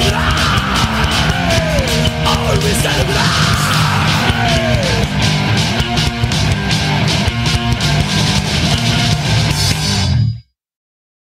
Yeah.